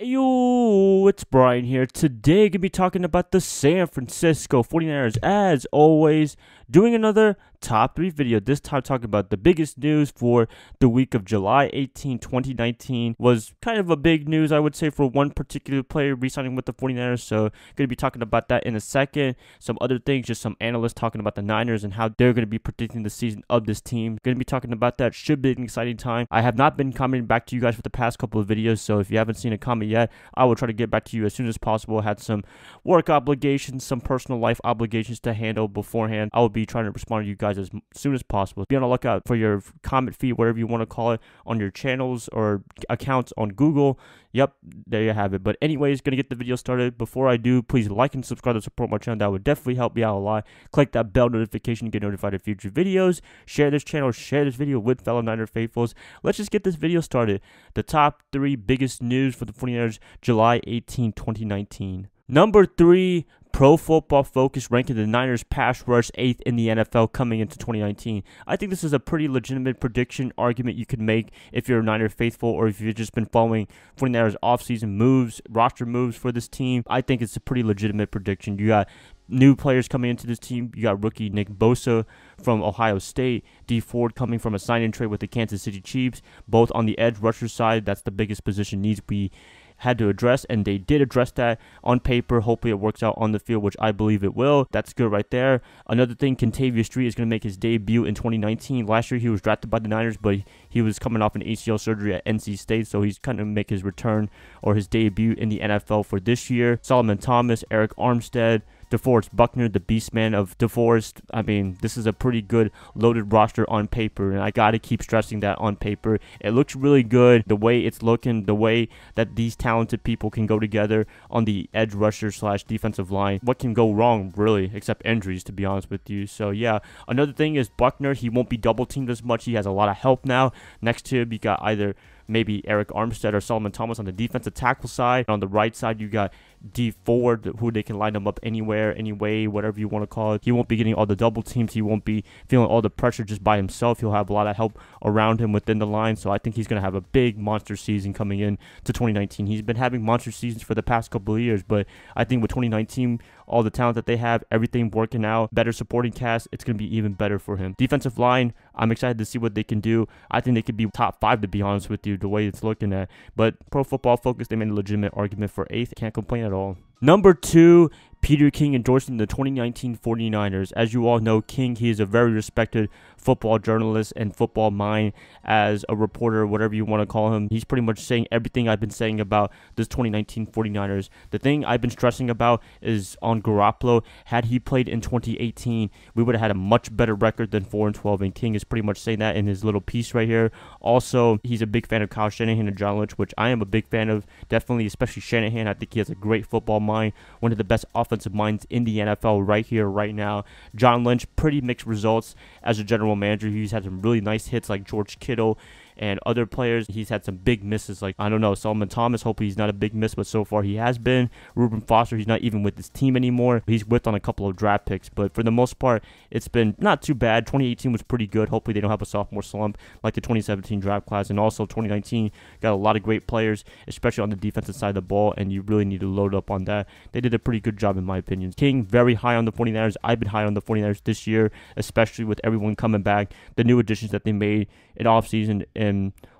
Yo, it's Bryan here. Today, going to be talking about the San Francisco 49ers, as always, doing another top three video. This time, talking about the biggest news for the week of July 18, 2019. Was kind of a big news, I would say, for one particular player re-signing with the 49ers. So, going to be talking about that in a second. Some other things, just some analysts talking about the Niners and how they're going to be predicting the season of this team. Going to be talking about that. Should be an exciting time. I have not been commenting back to you guys for the past couple of videos. So, if you haven't seen a comment, yet, I will try to get back to you as soon as possible. I Had some work obligations, some personal life obligations to handle beforehand. I will be trying to respond to you guys as soon as possible. Be on the lookout for your comment feed, whatever you want to call it, on your channels or accounts on Google. Yep, there you have it. But anyways, gonna get the video started. Before I do, please like and subscribe to support my channel. That would definitely help me out a lot. Click that bell notification to get notified of future videos. Share this channel, share this video with fellow Niner faithfuls. Let's just get this video started. The top three biggest news for the 49ers, July 18, 2019. Number three, Pro Football Focus ranking the Niners pass rush eighth in the NFL coming into 2019. I think this is a pretty legitimate prediction argument you could make if you're a Niner faithful or if you've just been following 49ers offseason moves, roster moves for this team. I think it's a pretty legitimate prediction. You got new players coming into this team. You got rookie Nick Bosa from Ohio State, Dee Ford coming from a sign-in trade with the Kansas City Chiefs, both on the edge rusher side. That's the biggest position needs to be had to address, and they did address that on paper. Hopefully, it works out on the field, which I believe it will. That's good right there. Another thing, Kentavius Street is going to make his debut in 2019. Last year, he was drafted by the Niners, but he was coming off an ACL surgery at NC State, so he's kind of make his return or his debut in the NFL for this year. Solomon Thomas, Arik Armstead, DeForest Buckner, the beast man of DeForest. I mean, this is a pretty good loaded roster on paper, and I got to keep stressing that on paper. It looks really good. The way it's looking, the way that these talented people can go together on the edge rusher slash defensive line. What can go wrong, really, except injuries, to be honest with you. So, yeah. Another thing is Buckner. He won't be double teamed as much. He has a lot of help now. Next to him, you got either maybe Arik Armstead or Solomon Thomas on the defensive tackle side. On the right side, you got Dee Ford, who they can line him up anywhere, anyway, whatever you want to call it. He won't be getting all the double teams. He won't be feeling all the pressure just by himself. He'll have a lot of help around him within the line. So I think he's going to have a big monster season coming in to 2019. He's been having monster seasons for the past couple of years, but I think with 2019, all the talent that they have, everything working out, better supporting cast, it's going to be even better for him. Defensive line, I'm excited to see what they can do. I think they could be top five, to be honest with you, the way it's looking at. But Pro Football Focus, they made a legitimate argument for eighth. Can't complain at all. Number two, Peter King endorsing the 2019 49ers. As you all know, King, he is a very respected football journalist and football mind as a reporter, whatever you want to call him. He's pretty much saying everything I've been saying about this 2019 49ers. The thing I've been stressing about is on Garoppolo. Had he played in 2018, we would have had a much better record than 4 and 12. And King is pretty much saying that in his little piece right here. Also, he's a big fan of Kyle Shanahan and John Lynch, which I am a big fan of. Definitely, especially Shanahan. I think he has a great football mind, one of the best offensive minds in the NFL right here, right now. John Lynch, pretty mixed results as a general manager. He's had some really nice hits like George Kittle and other players. He's had some big misses, like I don't know, Solomon Thomas. Hopefully, he's not a big miss, but so far he has been. Reuben Foster, he's not even with his team anymore. He's with on a couple of draft picks, but for the most part, it's been not too bad. 2018 was pretty good. Hopefully, they don't have a sophomore slump like the 2017 draft class, and also 2019 got a lot of great players, especially on the defensive side of the ball, and you really need to load up on that. They did a pretty good job, in my opinion. King, very high on the 49ers. I've been high on the 49ers this year, especially with everyone coming back, the new additions that they made in offseason, and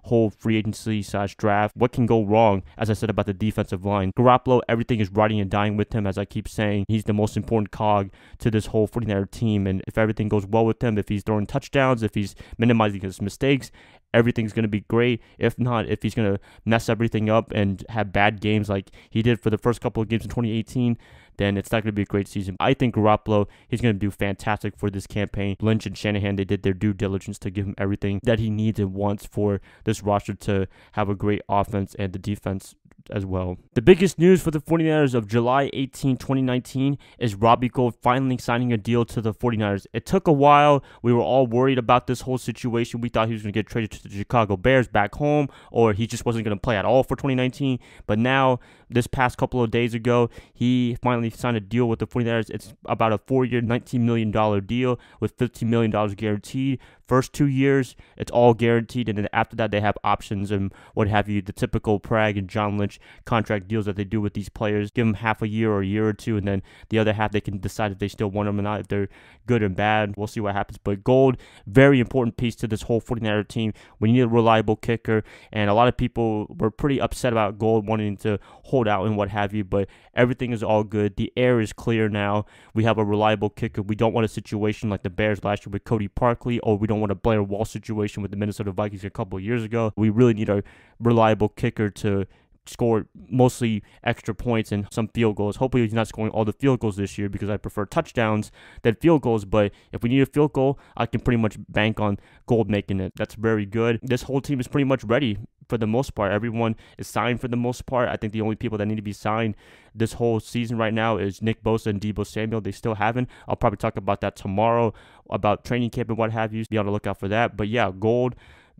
whole free agency slash draft. What can go wrong, as I said about the defensive line? Garoppolo, everything is riding and dying with him, as I keep saying. He's the most important cog to this whole 49er team. And if everything goes well with him, if he's throwing touchdowns, if he's minimizing his mistakes, everything's going to be great. If not, if he's going to mess everything up and have bad games like he did for the first couple of games in 2018, then it's not going to be a great season. I think Garoppolo, he's going to do fantastic for this campaign. Lynch and Shanahan, they did their due diligence to give him everything that he needs and wants for this roster to have a great offense and the defense as well. The biggest news for the 49ers of July 18, 2019 is Robbie Gould finally signing a deal to the 49ers. It took a while. We were all worried about this whole situation. We thought he was going to get traded to the Chicago Bears back home or he just wasn't going to play at all for 2019. But now, this past couple of days ago, he finally signed a deal with the 49ers. It's about a four-year, $19 million deal with $15 million guaranteed First two years, it's all guaranteed, and then after that, they have options and what have you. The typical Paraag and John Lynch contract deals that they do with these players. Give them half a year or a year or two, and then the other half they can decide if they still want them or not, if they're good and bad. We'll see what happens. But Gould, very important piece to this whole 49er team. We need a reliable kicker, and a lot of people were pretty upset about Gould wanting to hold out and what have you, but everything is all good. The air is clear now. We have a reliable kicker. We don't want a situation like the Bears last year with Cody Parkey, or we don't want a Blair Walsh situation with the Minnesota Vikings a couple years ago. We really need a reliable kicker to score mostly extra points and some field goals. Hopefully, he's not scoring all the field goals this year because I prefer touchdowns than field goals. But if we need a field goal, I can pretty much bank on Gould making it. That's very good. This whole team is pretty much ready for the most part. Everyone is signed for the most part. I think the only people that need to be signed this whole season right now is Nick Bosa and Deebo Samuel. They still haven't. I'll probably talk about that tomorrow about training camp and what have you. Be on the lookout for that. But yeah, Gould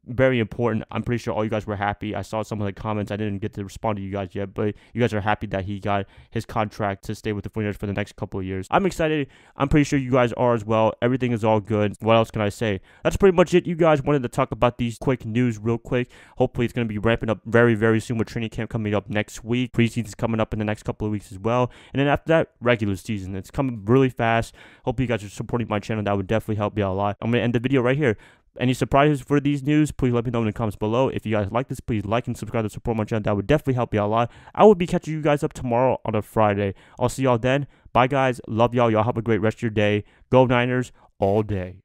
very important. I'm pretty sure all you guys were happy. I saw some of the comments. I didn't get to respond to you guys yet, but you guys are happy that he got his contract to stay with the 49ers for the next couple of years. I'm excited. I'm pretty sure you guys are as well. Everything is all good. What else can I say? That's pretty much it. You guys wanted to talk about these quick news real quick. Hopefully, it's going to be ramping up very, very soon with training camp coming up next week. Preseason's coming up in the next couple of weeks as well. And then after that, regular season. It's coming really fast. Hope you guys are supporting my channel. That would definitely help me out a lot. I'm going to end the video right here. Any surprises for these news? Please let me know in the comments below. If you guys like this, please like and subscribe to support my channel. That would definitely help you out a lot. I will be catching you guys up tomorrow on a Friday. I'll see y'all then. Bye, guys. Love y'all. Y'all have a great rest of your day. Go Niners all day.